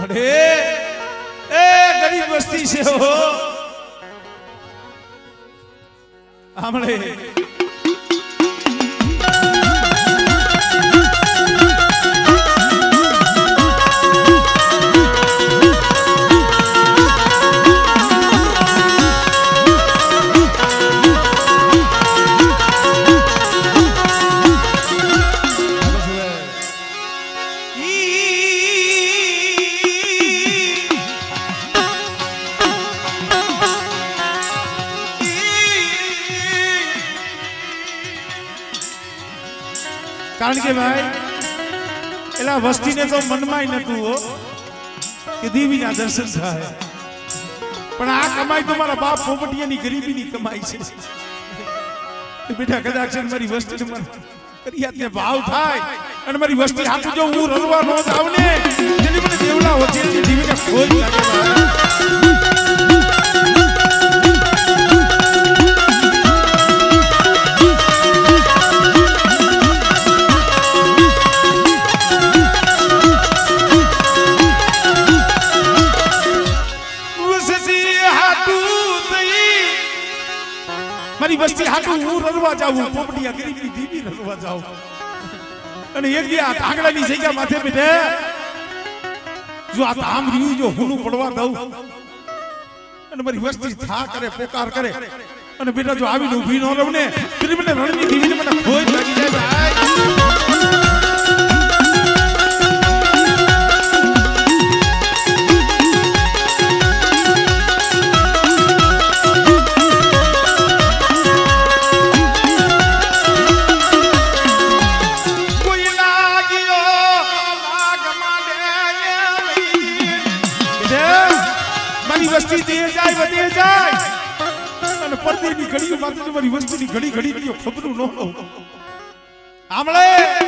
અરે એ ગરીબ વસ્તી છે હો. આમળે કે ભાઈ? એલા વસ્તીને તો મનમાં નતું હો, કે દેવીના દર્શન થાય. પણ આ કમાઈ તો મારા બાપ પોપટિયાની ગરીબીની કમાઈ છે. બેટા કદાચ મારી વસ્તી કરિયાતને ભાવ થાય અને મારી વસ્તી હાથું જો હું રલવા નો જાવ જેની મને દેવડા વચ્ચે દેવીને ખોજ લાગે જાઉં અને એક દી આ કાંગડાની જગ્યા માથે બેઠે, જો આ આમ રહ્યું જો હુનું પડવા દઉં, અને મારી વસ્તી થા કરે, પોકાર કરે, અને બેટા જો આવીને ઊભી ન રહું ને ફરી રણની દીવીને મને ખોઈ લાગી જાય અને ઘડી વાત માત્ર તો મારી વસ્તીની ઘડી ઘડી ની ખબર ન હોય આમળે!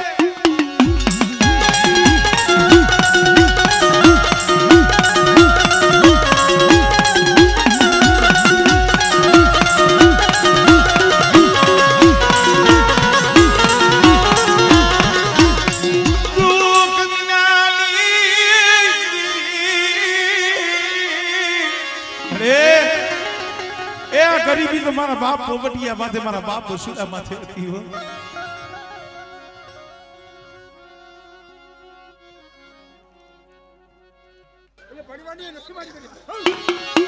પોપટિયા માથે મારા બાપ વસુલા માથે હતી હો. પણ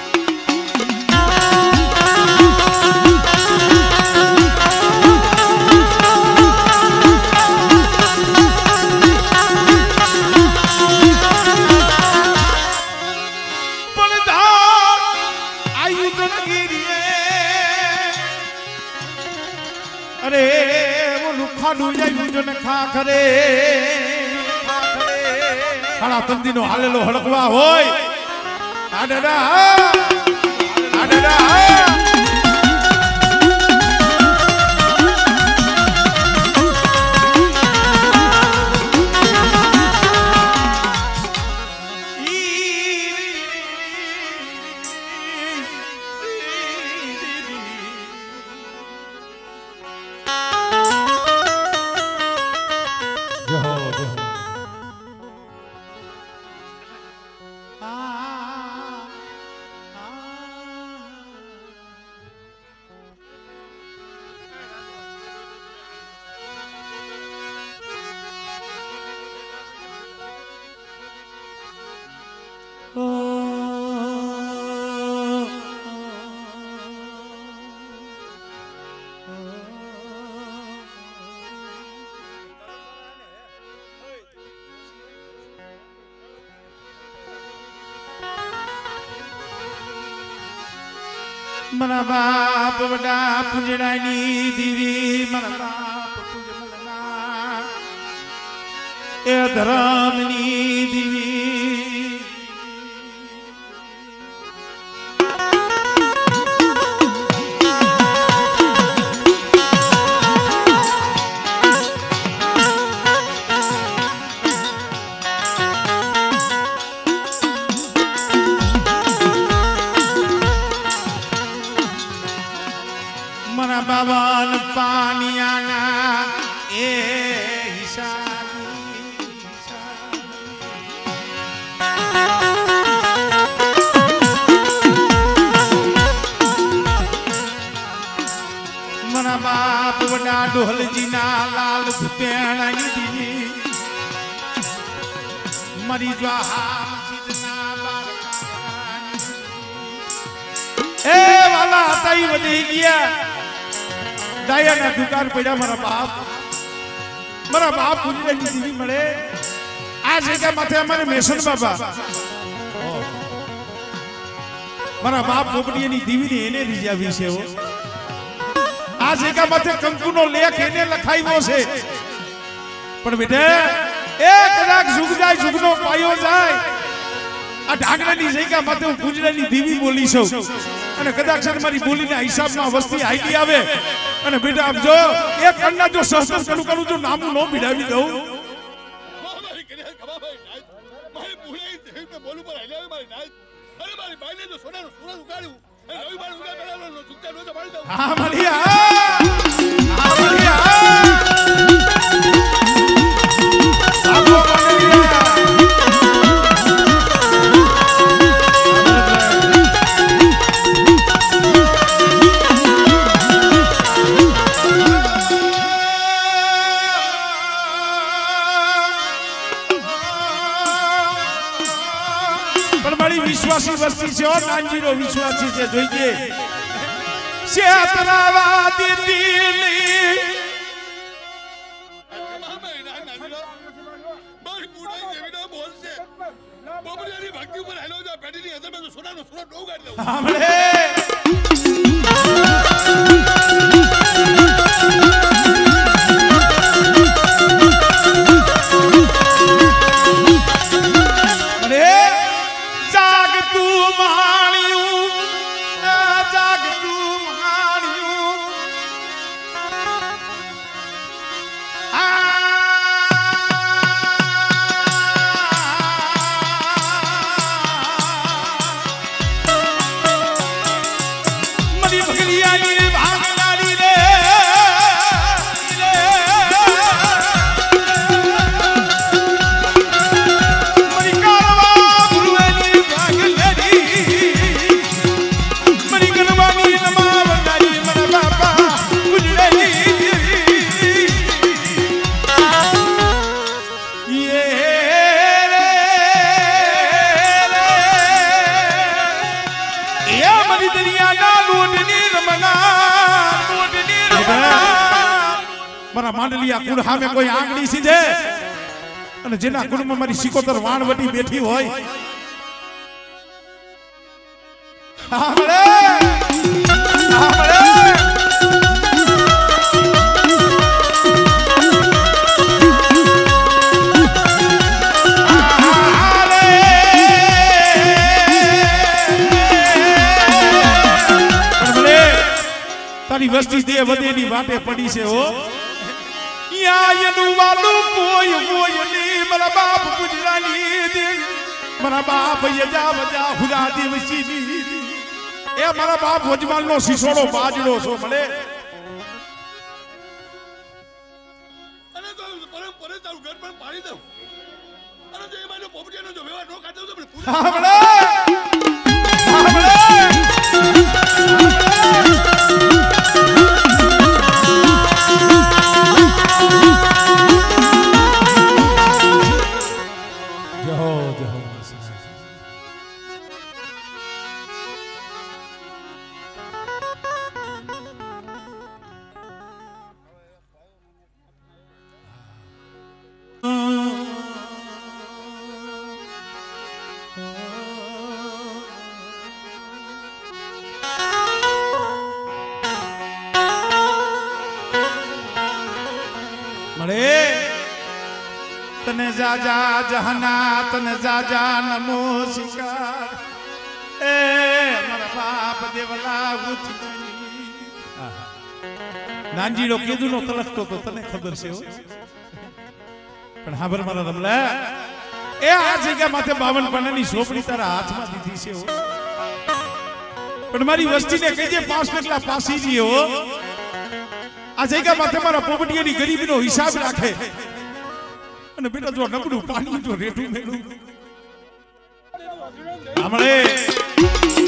જો ને ખા તંદીનો હાલેલો હડકવા હોય. આડડા આડડા. એ ધરમની દીવી મારી બારકાની. એ વાલા હતા ઈ વધી ગયા. ડાયાના દુકાન પડ્યા મારા બાપ. મારા બાપ ગુજરાતી દીવી મળે. આ જગ્યા માથે અમારે મેસન બાબા. મારા બાપ પોપડીની દીવીની એને રીજાવી છે આ જગ્યા માથે કંકુનો લેખ એને લખાવ્યો છે. પણ બેટા એ કદાચ ઝુગ જાય ઝુગનો પાયો જાય. આ ઢાંકણાની જગ્યા માથે હું ગુજરાતની દીવી બોલી છું. અને કદાચ મારી બોલીના હિસાબમાં વસ્તી આઈડી આવે. અને બેટા આપ જો એક અન્ના જો સહસ્ત્ર કરું કરું જો નામું નો બિડાવી દઉં. મારી કન્યા વિશ્વાસી છે ઓ નાનજીનો વિશ્વાસી છે જોઈએ શેતરાવા દીદી મારા માંડલિયા કુળ સામે કોઈ આંગળી સીધે? અને જેના કુળમાં મારી સિકોતર વાણવટી બેઠી હોય? તારી વસ્તી દે વધેની વાટે પડી છે હો. યાયનું વાલું કોઈ મારા બાપ ગુજરાની દે. મારા બાપ યજા વજા હુરા દિવસી એ મારા બાપ વજમાન નો સિસોડો બાજડો છો મળે અને તો પરમ પરે તારું ઘર પણ પાડી દઉં. અને જો એ બાજુ પોપડિયાનો જો વ્યવહાર નો કાઢી દઉં તો મને પૂરું જાજા જહના જાજા નમો શિકાર એ મારા બાપ દેવલા ઉઠી નાનજીનો કેદુનો તલકતો તો તને ખબર છે હો. પણ હાબર મારા રમલા. એ આ જગ્યા માથે બાવન પાનાની સોપડી તારા હાથમાં દીધી છે પણ મારી વસ્તીને કહીજે પાંચ કેટલા પાસી જીઓ હો. આ જગ્યા માથે મારા પોપટીઓની ગરીબીનો હિસાબ રાખે. અને બેટા જો નબળું પાણી જો રેઠું મેળું હમણે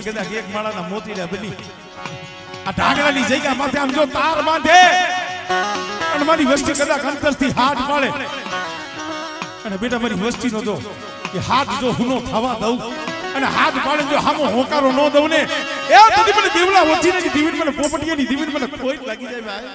પોપટિયાની કદાચ એક માળાના મોતીડા બની. આ ઢાંકણાની જગ્યા માથે આમ જો તાર બાંધે. અને મારી વસ્તી કદાચ અંતરથી હાથ પાડે અને બેટા, મારી વસ્તીનો જો કે હાથ જો હુનો થવા દઉં અને હાથ પાડે જો હામો હોકારો ન દઉં ને, એ તદી મને દીવલા ઓછી નથી દીવીને મને પોપટિયાની દીવીડ મને કોઈ લાગી જાય ભાઈ.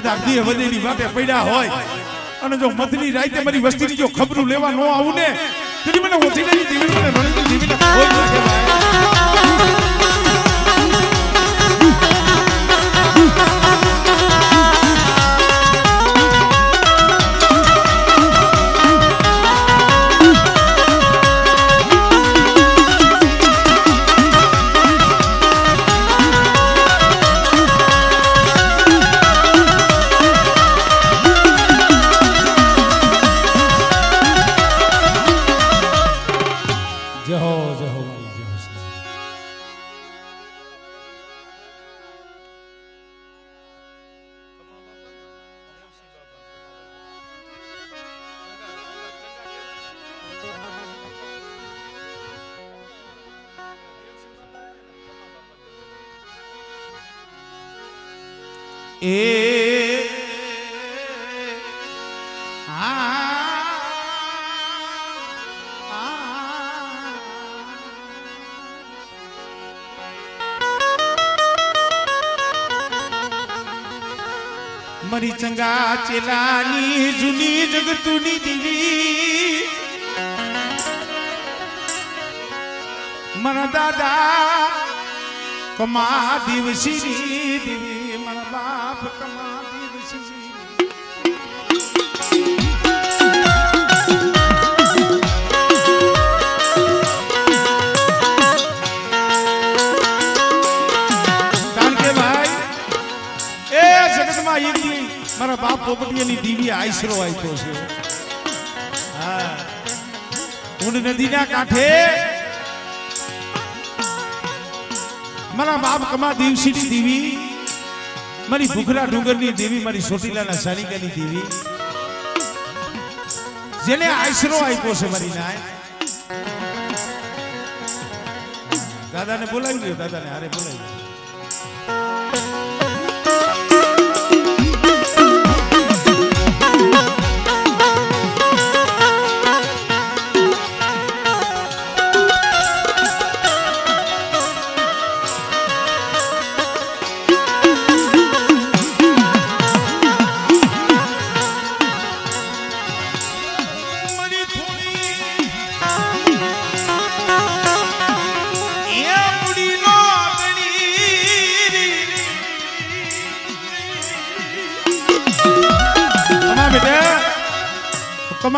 કદાચ દી વધેની વાટે પડ્યા હોય. અને જો મધની રાતે મારી વસ્તીની જો ખબરું લેવા ન આવું ને તો મને ઓછી નહીં દીવી મને રણની દીવીને કોઈ ભાઈ ચંગા ચેલાની જૂની જગતુની દીવી મારા દાદા કમા દિવસી દીવી મારા બાપ કમા દિવસી મારા બાપ પોપટિયાની દીવી આશરો આપ્યો છે. હા. ઊંડ નદીના કાંઠે મારા બાપ કમા દિવસીની દીવી, મારી ભૂખરા ડુંગરની દેવી, મારી સોટીલાના સાનિકાની દેવી. જેને આશરો આપ્યો છે મારી નાય. દાદાને બોલાવી લ્યો, દાદાને હારે બોલાવી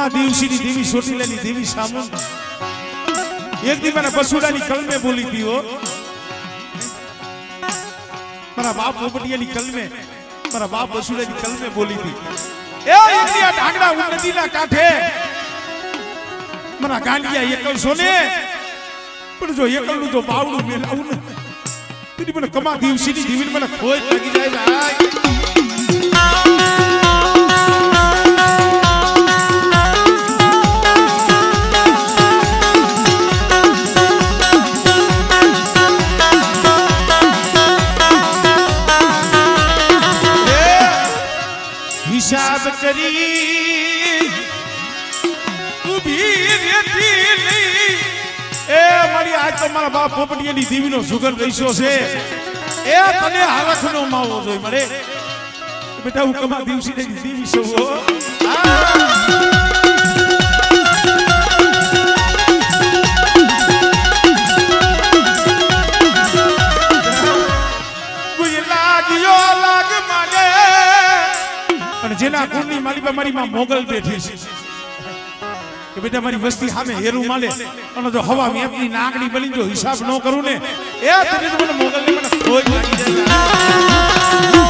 કમા દિવસીની દેવી સોટીલાની દેવી સામુ એક દી મારા બસુડાની કલમે બોલી હતી હો. મારા બાપ પોપટિયાની કલમે, મારા બાપ બસુડાની કલમે બોલી હતી. એ એક દી આ ઢાંગડા નદીના કાંઠે, મારા ગાંડિયા એકલ સોને. પણ જો એકલનું જો બાવડું મેલાવું ને, તેની મને કમા દિવસીની દેવીને મને ખોજ લાગી જાય મારી આજ તો મારા બાપ પોપટીયાની દીવીનો સુગર પૈસો છે એ તને હાલખનો માવો જોઈ મળે બેટા, હું કમા દિવસી દીવી હો. આ. જેના કુળની માલી પર મારી માં મોગલ બેઠી છે કે બેટા, મારી વસ્તી સામે હેરું માલે. અને જો હવા મેપની નાગણી બની જો હિસાબ ન કરું ને, એ તને મને મોગલ મને ખોજ લાગી જાય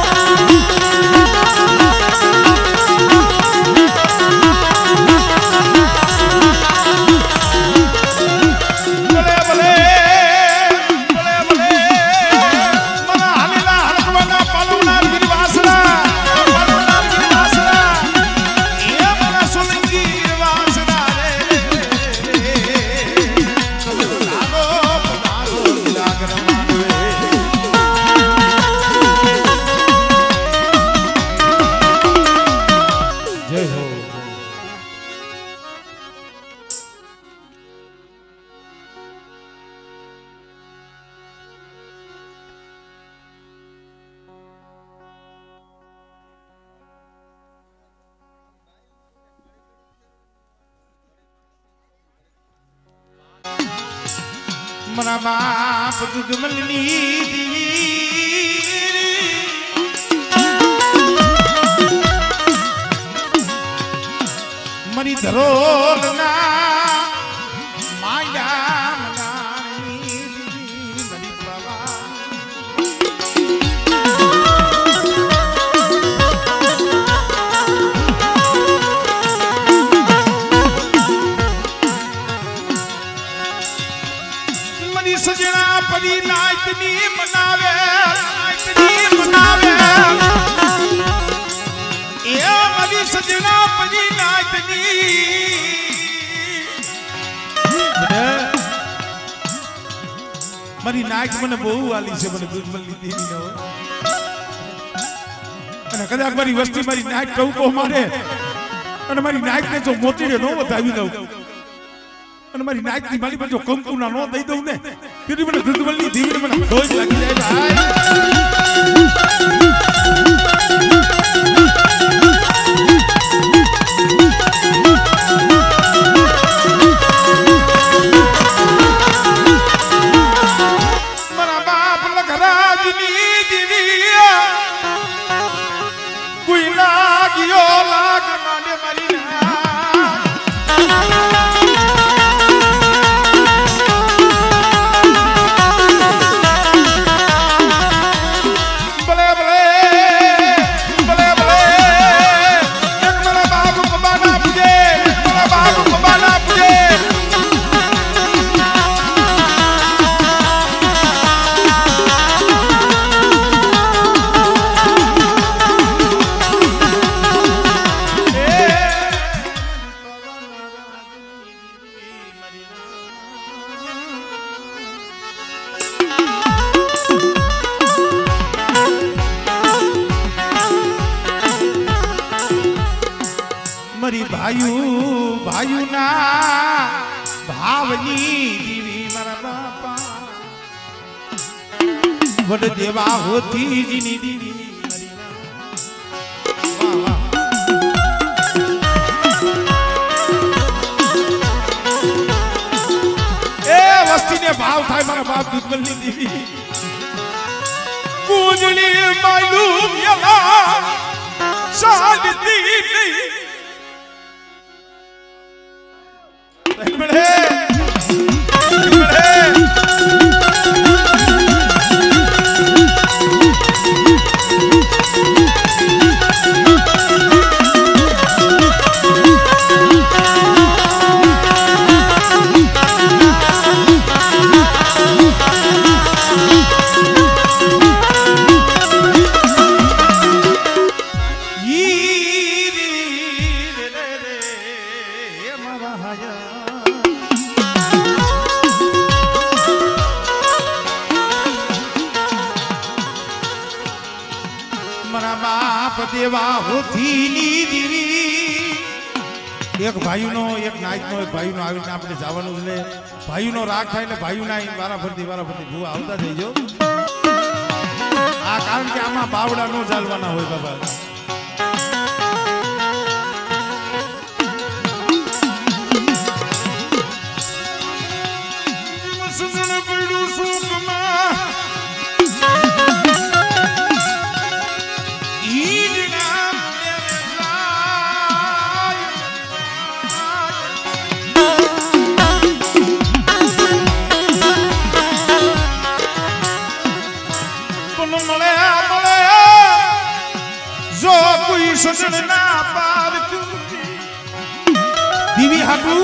બાપ દુગમલની દીવી મારી નાચ મને બહુ વાલી છે, મને દુશ્મનની દેવી ન હોય અને કદાચ મારી વસ્તી મારી નાચ ટવકો મારે. અને મારી નાચ ને જો મોતીડે ન વધાવી દઉં. અને મારી નાચની મારી પર જો કંકુ ના દઈ દઉં ને, તેથી મને દુધવલની દેવીને મને ખોજ લાગી જાય. ભાઈ દેવા દીવી ભાવ થાય મારા બાપ દુધમલની દેવી કુંજળી માયલું યલા શાંતિ નહીં. રાગ ના વારાફરતી વારાફરતી અહીં વારા ફરતી વારા ભૂ આવતા જઈજો આ કારણ કે આમાં બાવડા નો ચાલવાના હોય બાબા પણ મળે મળે. જો કોઈ સજણ ના પારતું દીવી હાટુ?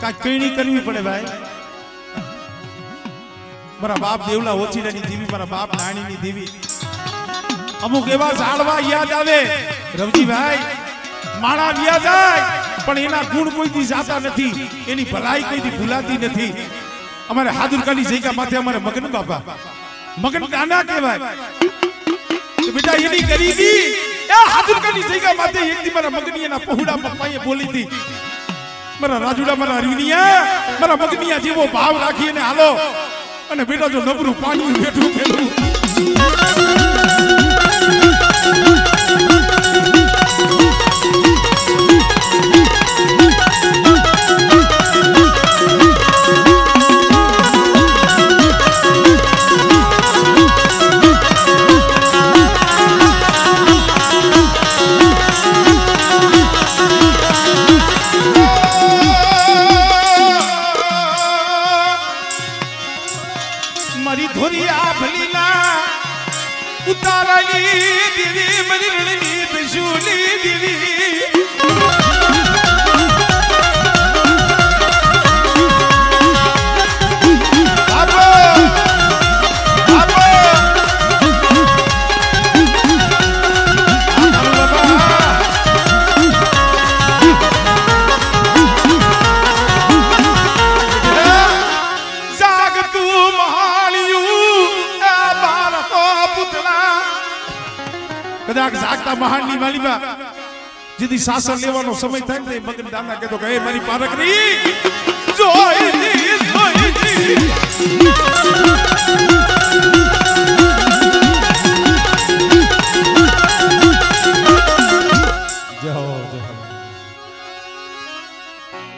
કાંઈક કઈણી કરવી પડે ભાઈ. મારા બાપ દેવલા ઓછીડાની દીવી, મારા બાપ નાણીની દીવી. અમુક એવા ઝાડવા યાદ આવે. રવજીભાઈ માણા વ્યા જાય, પણ એના ગુણ કોઈથી જાતા નથી. એની ભલાઈ કોઈથી ભૂલાતી નથી. અમારે હાદુરકાની જઈકા માથે અમારે મગન બાપા. મગન નાના કહેવાય. કે બેટા, એની ગરીબી, એ હાદુરકાની જગ્યા માથે એક દી મારા મગની એના પહોળા પપ્પાએ બોલી હતી. મારા રાજુડા, મારા અરવિંદિયા મારા મગનિયા જેવો ભાવ રાખી અને હાલો. અને બેટા, જો નબરું પાણી બેઠું પેલું શાસન સમય થાય ને મગન દાદા કહેતો કે "એ મારી પારકરી જોઈ જોઈ લી." જય હો, જય હો.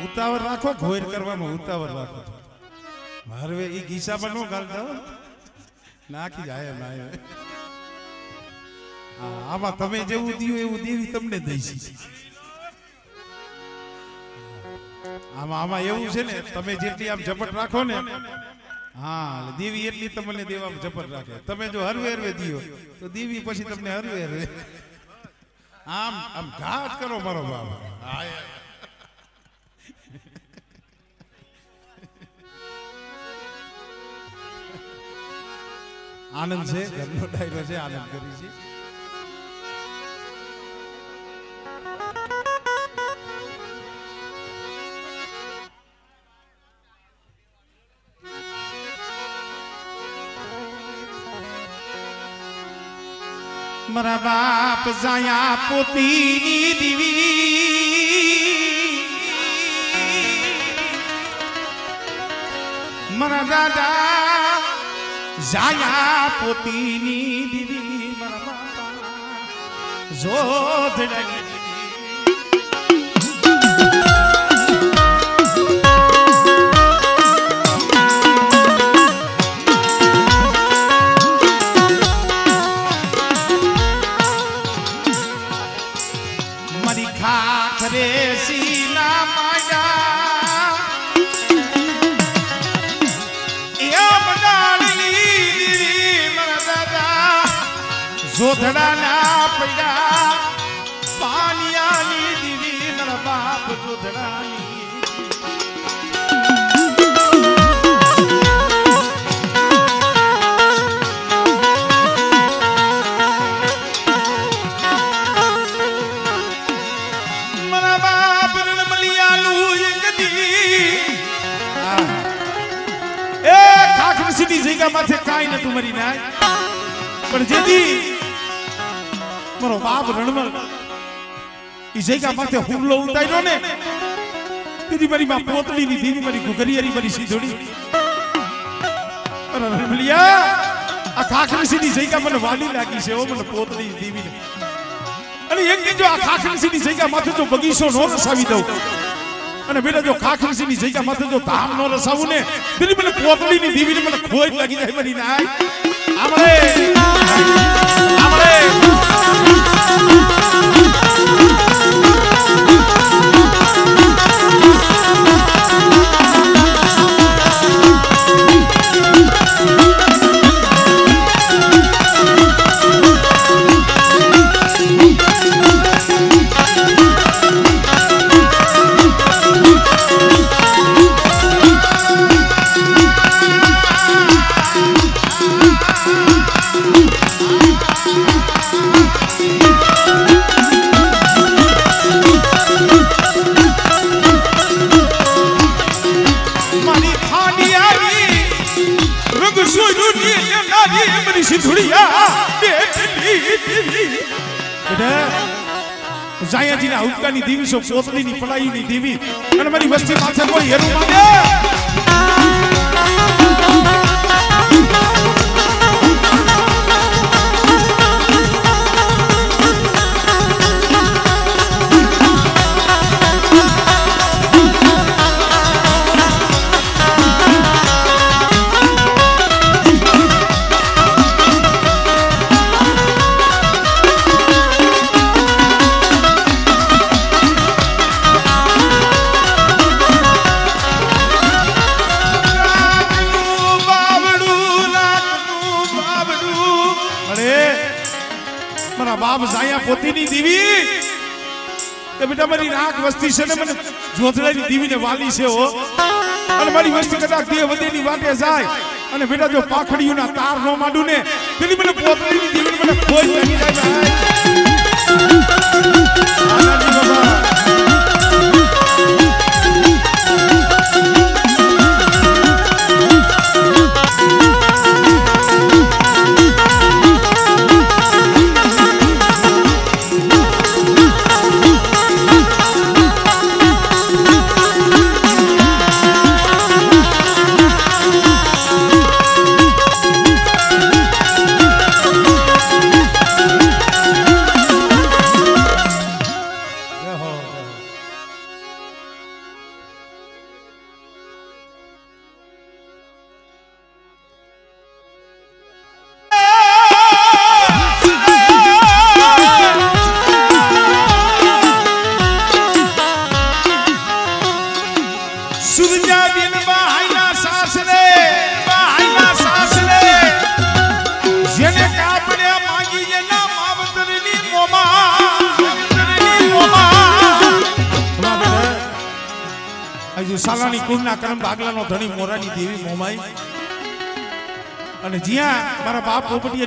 ઉતાવળ રાખો ઘોર કરવામાં ઉતાવળ રાખો મારવે ઈ ગીસામાં નો ગાલતા. નાખી જાય આમાં તમે જેવું દિયો એવું દેવી તમને દઈશી આમાં આમાં એવું છે ને, તમે જેટલી આમ ઝપટ રાખો ને હા દેવી એટલી તમને દેવામાં ઝપટ રાખે. તમે જો હરવે હરવે દિયો, તો દેવી પછી તમને હરવે હરવે. આમ આમ ઘાટ કરો મારો બાપ. આનંદ છે, ઘરનો ડાયરો છે, આનંદ કરી છે. મારા બાપ જાયા પોતીની દીવી. મારા દાદા જાયા પોતીની દીવી. મારા બાપા જોધડાની પૈડા પાનિયાની દીવી મારા બાપ જોધડાની મારા બાપ રણમલિયાલું એક દી એ ખાખર સીધી જગ્યા માથે કાંઈ નતું મરી નાય. પણ જેથી મારો બાપ રણમલ ઈ જગ્યા માથે હુમલો ઉતાર્યો ને દીદી મારી માં પોતડી ની દીદી મારી ઘુઘરિયારી મારી સીધોડી. અરે રણમલિયા આ ખાખરસીની જગ્યા મને વાલી લાગી છે ઓ મને પોતડી દીવી અને એક જો આ ખાખરસીની જગ્યા માથે જો બગીચો નો રસાવી દઉં, અને બેટા જો ખાખરસીની જગ્યા માથે જો ધામ નો રસાવું ને દીદી મને પોતડીની દીવી મને ખોઈ લાગી જાય મારી ના આમળે આમળે જાયાજીના હુક્કાની દેવી છો પોતડીની પડાઈની દેવી. અને મારી વસ્તી પાછળ કોઈ હેરું માંગે? બેટા વસ્તી છે ને મને જોધડાની દીવીને વાલી છે હો. અને મારી વસ્તી કદાચ દેહ વધેની વાટે જાય. અને બેટા જો પાખડીઓના તાર નો માંડું ને તેની મને પોતડીની દીવીને મને કોઈ નહીં જાય.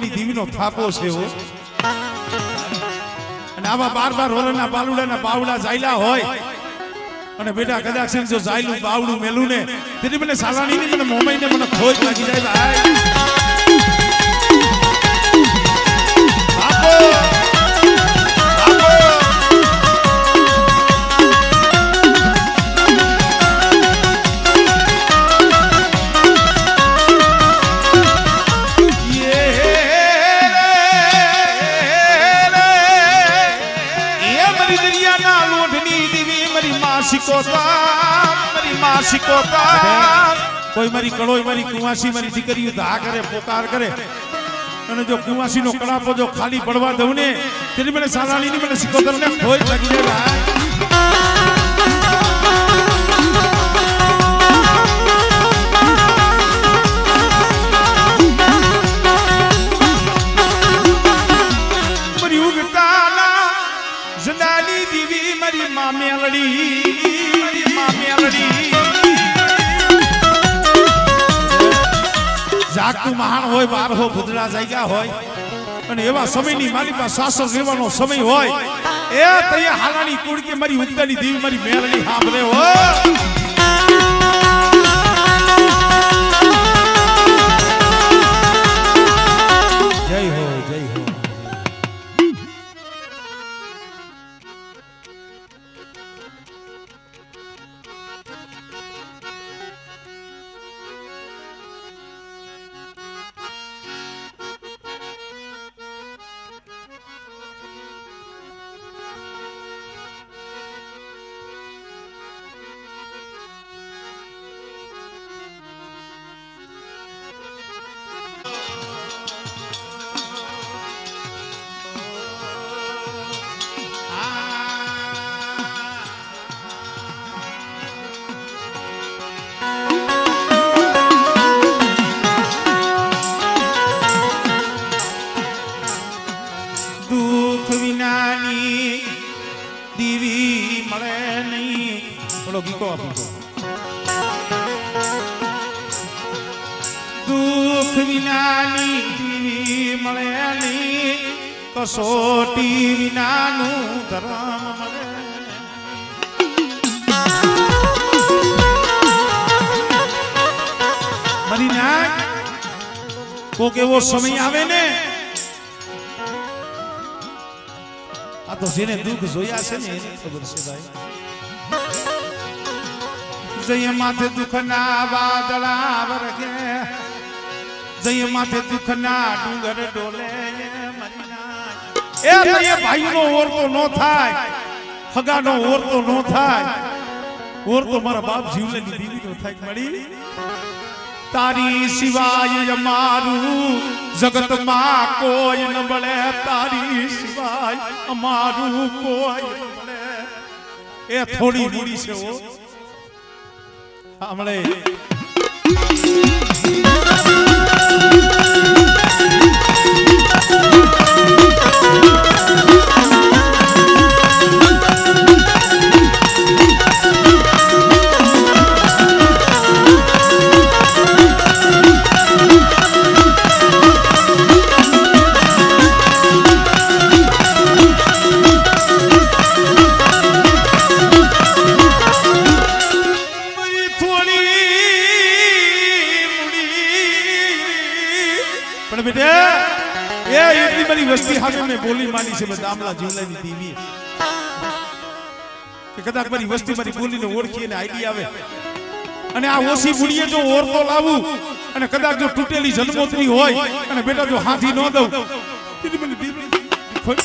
પોપટિયાની દેવીનો થાપો છે અને આવા બાર બાર વરણના બાલુડાના બાવડા જાયલા હોય. અને બેટા કદાચ જો જાયલું બાવડું મેલું ને, તેથી મને સાલાની ની મને મોમાઈ ને મને ખોજ લાગી જાય. ભાઈ મારી માસિકો કોઈ મારી કળોય મારી કુવાસી મારી દીકરીઓ ધા કરે પોકાર કરે. અને જો કુવાસી નો કળાપો જો ખાલી પડવા દઉં ને તેની મને સાલાણી ની મને સિકોતર ને હોય દીવી મારી મામેલડી મામેલડી જાગતું મહાન હોય, બારહો હો ભૂતળા જાગ્યા હોય, અને એવા સમયની મારી પાસે શાસન રહેવાનો સમય હોય, એ તૈયાર હાલાની કુડકી મારી ઉગતાની દેવી મારી મેલડી સાંભળે હો દુઃખ વિનાની જીવી મળે નહીં કસોટી વિનાનું ધર્મ મળે. કોક એવો સમય આવે ને, આ તો જેને દુઃખ જોયા છે ને એને ખબર છે ભાઈ. જય માથે દુઃખના વાદળા વરગે જય માથે દુઃખના ડુંગર ડોલે એ તને ઓરતો નો થાય, હગાનો ઓરતો નો થાય. ઓરતો મારા બાપ દીવીનો થાય તારી સિવાય અમારું જગતમાં કોઈ ન મળે, તારી સિવાય અમારું કોઈ એ થોડી મૂડી છે ઓ હમણે વસ્તી મેં બોલી માની છે દામલા જીવલાની દીવી કદાચ મારી વસ્તી મારી બોલીને ઓળખી અને આઈડી આવે. અને આ ઓછી બુડીએ જો ઓરતો લાવું, અને કદાચ જો તૂટેલી જન્મોત્રી હોય, અને બેટા જો હાથી ન દઉં. મને દીવી ખોઈ